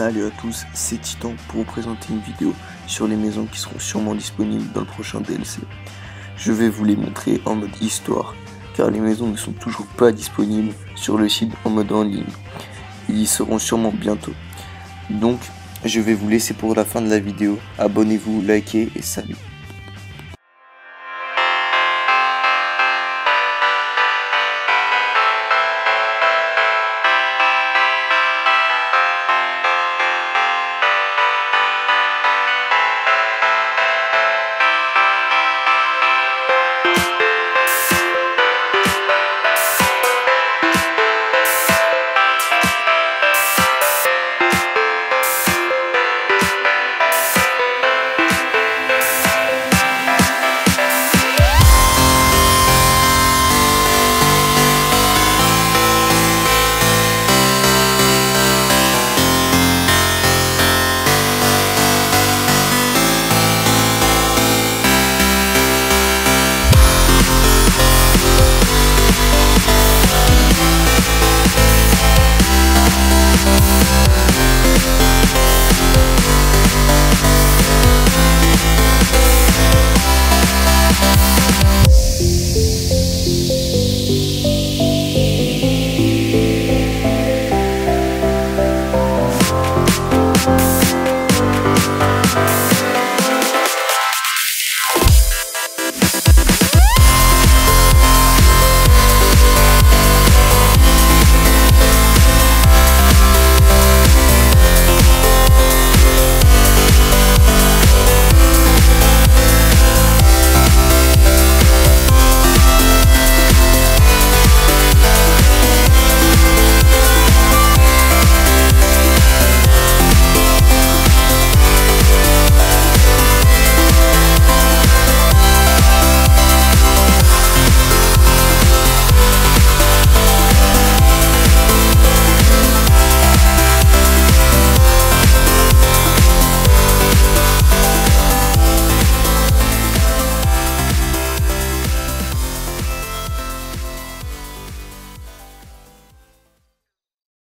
Salut à tous, c'est Titan pour vous présenter une vidéo sur les maisons qui seront sûrement disponibles dans le prochain DLC. Je vais vous les montrer en mode histoire, car les maisons ne sont toujours pas disponibles sur le site en mode en ligne. Ils y seront sûrement bientôt. Donc, je vais vous laisser pour la fin de la vidéo. Abonnez-vous, likez et salut.